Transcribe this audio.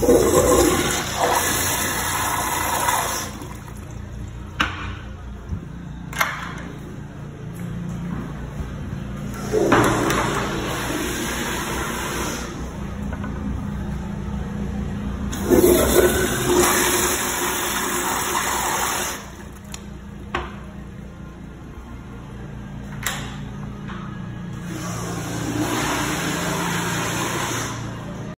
うん。